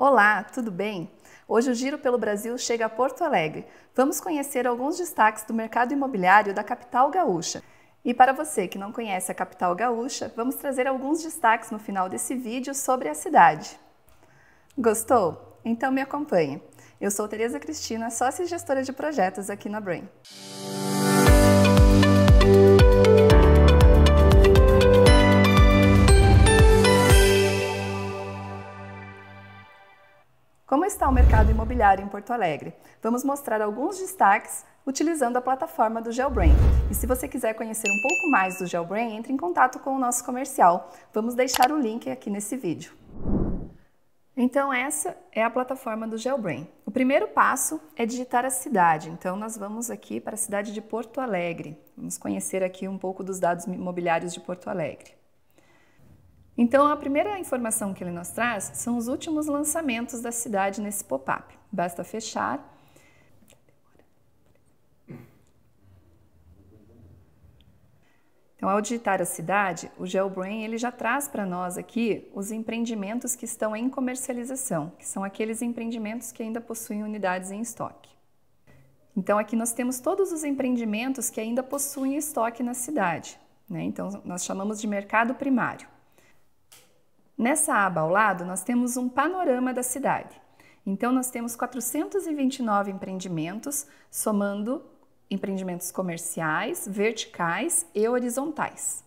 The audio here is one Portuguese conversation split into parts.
Olá, tudo bem? Hoje o Giro pelo Brasil chega a Porto Alegre. Vamos conhecer alguns destaques do mercado imobiliário da capital gaúcha. E para você que não conhece a capital gaúcha, vamos trazer alguns destaques no final desse vídeo sobre a cidade. Gostou? Então me acompanhe. Eu sou Tereza Cristina, sócia e gestora de projetos aqui na Brain. Mercado imobiliário em Porto Alegre? Vamos mostrar alguns destaques utilizando a plataforma do GeoBrain. E se você quiser conhecer um pouco mais do GeoBrain, entre em contato com o nosso comercial. Vamos deixar o link aqui nesse vídeo. Então essa é a plataforma do GeoBrain. O primeiro passo é digitar a cidade. Então nós vamos aqui para a cidade de Porto Alegre. Vamos conhecer aqui um pouco dos dados imobiliários de Porto Alegre. Então, a primeira informação que ele nos traz são os últimos lançamentos da cidade nesse pop-up. Basta fechar. Então, ao digitar a cidade, o GeoBrain ele já traz para nós aqui os empreendimentos que estão em comercialização, que são aqueles empreendimentos que ainda possuem unidades em estoque. Então, aqui nós temos todos os empreendimentos que ainda possuem estoque na cidade. Né? Então, nós chamamos de mercado primário. Nessa aba ao lado, nós temos um panorama da cidade. Então, nós temos 429 empreendimentos, somando empreendimentos comerciais, verticais e horizontais.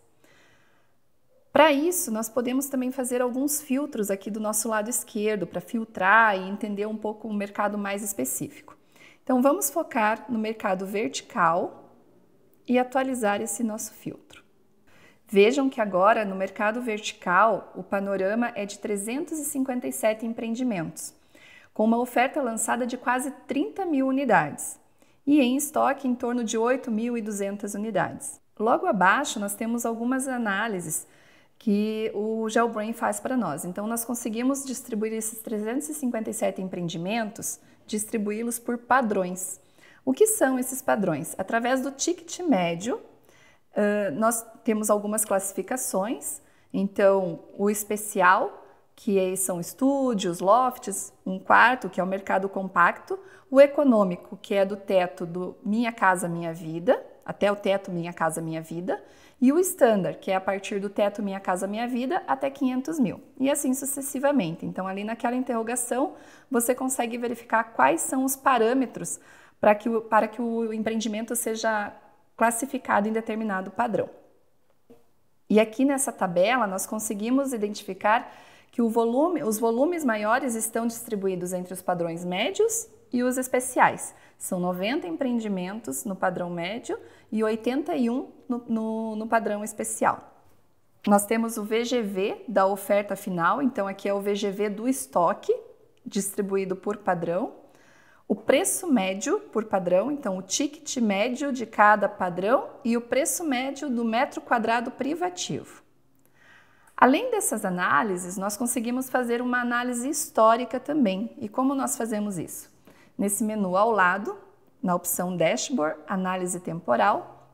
Para isso, nós podemos também fazer alguns filtros aqui do nosso lado esquerdo para filtrar e entender um pouco o mercado mais específico. Então, vamos focar no mercado vertical e atualizar esse nosso filtro. Vejam que agora no mercado vertical o panorama é de 357 empreendimentos, com uma oferta lançada de quase 30 mil unidades e em estoque em torno de 8.200 unidades. Logo abaixo nós temos algumas análises que o GeoBrain faz para nós. Então nós conseguimos distribuir esses 357 empreendimentos, distribuí-los por padrões. O que são esses padrões? Através do ticket médio Uh, nós temos algumas classificações, então o especial, que são estúdios, lofts, um quarto, que é o mercado compacto, o econômico, que é do teto do Minha Casa Minha Vida, até o teto Minha Casa Minha Vida, e o standard, que é a partir do teto Minha Casa Minha Vida até 500 mil, e assim sucessivamente. Então, ali naquela interrogação, você consegue verificar quais são os parâmetros para que o, para que o empreendimento seja classificado em determinado padrão. E aqui nessa tabela nós conseguimos identificar que volume, os volumes maiores estão distribuídos entre os padrões médios e os especiais. São 90 empreendimentos no padrão médio e 81 no, no, no padrão especial. Nós temos o VGV da oferta final, então aqui é o VGV do estoque, distribuído por padrão, o preço médio por padrão, então o ticket médio de cada padrão e o preço médio do metro quadrado privativo. Além dessas análises, nós conseguimos fazer uma análise histórica também. E como nós fazemos isso? Nesse menu ao lado, na opção Dashboard, Análise Temporal.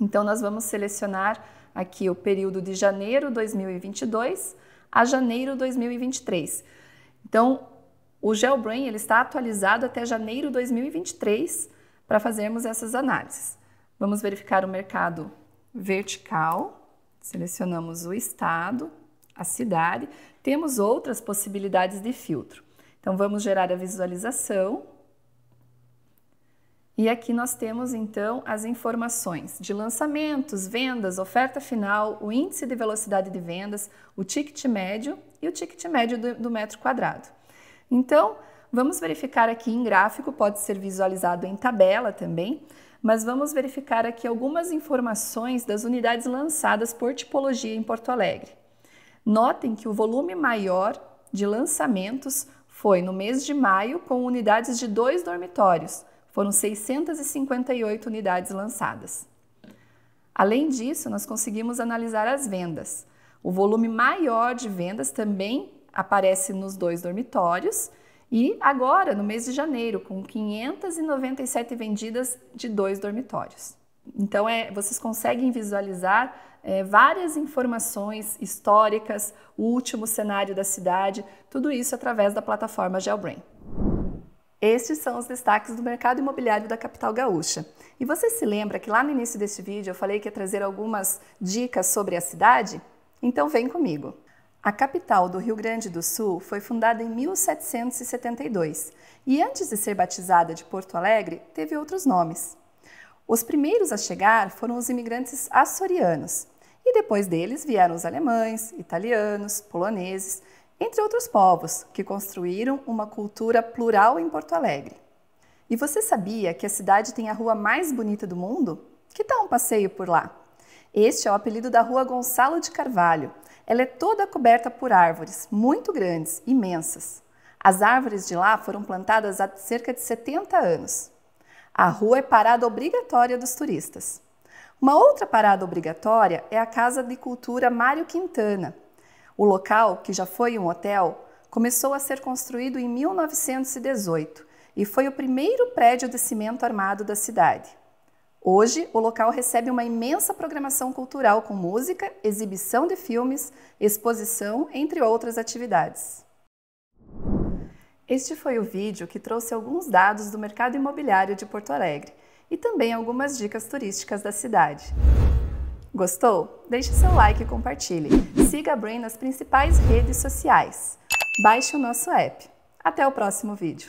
Então, nós vamos selecionar aqui o período de janeiro 2022 a janeiro 2023. Então, o GeoBrain ele está atualizado até janeiro de 2023 para fazermos essas análises. Vamos verificar o mercado vertical, selecionamos o estado, a cidade, temos outras possibilidades de filtro. Então vamos gerar a visualização. E aqui nós temos então as informações de lançamentos, vendas, oferta final, o índice de velocidade de vendas, o ticket médio e o ticket médio do, do metro quadrado. Então, vamos verificar aqui em gráfico, pode ser visualizado em tabela também, mas vamos verificar aqui algumas informações das unidades lançadas por tipologia em Porto Alegre. Notem que o volume maior de lançamentos foi no mês de maio, com unidades de dois dormitórios, foram 658 unidades lançadas. Além disso, nós conseguimos analisar as vendas. O volume maior de vendas também aparece nos dois dormitórios e agora, no mês de janeiro, com 597 vendidas de dois dormitórios. Então, é, vocês conseguem visualizar é, várias informações históricas, o último cenário da cidade, tudo isso através da plataforma GeoBrain. Estes são os destaques do mercado imobiliário da capital gaúcha. E você se lembra que lá no início deste vídeo eu falei que ia trazer algumas dicas sobre a cidade? Então vem comigo. A capital do Rio Grande do Sul foi fundada em 1772 e antes de ser batizada de Porto Alegre, teve outros nomes. Os primeiros a chegar foram os imigrantes açorianos e depois deles vieram os alemães, italianos, poloneses, entre outros povos que construíram uma cultura plural em Porto Alegre. E você sabia que a cidade tem a rua mais bonita do mundo? Que tal um passeio por lá? Este é o apelido da Rua Gonçalo de Carvalho ela é toda coberta por árvores, muito grandes, imensas. As árvores de lá foram plantadas há cerca de 70 anos. A rua é parada obrigatória dos turistas. Uma outra parada obrigatória é a Casa de Cultura Mário Quintana. O local, que já foi um hotel, começou a ser construído em 1918 e foi o primeiro prédio de cimento armado da cidade. Hoje, o local recebe uma imensa programação cultural com música, exibição de filmes, exposição, entre outras atividades. Este foi o vídeo que trouxe alguns dados do mercado imobiliário de Porto Alegre e também algumas dicas turísticas da cidade. Gostou? Deixe seu like e compartilhe. Siga a Brain nas principais redes sociais. Baixe o nosso app. Até o próximo vídeo.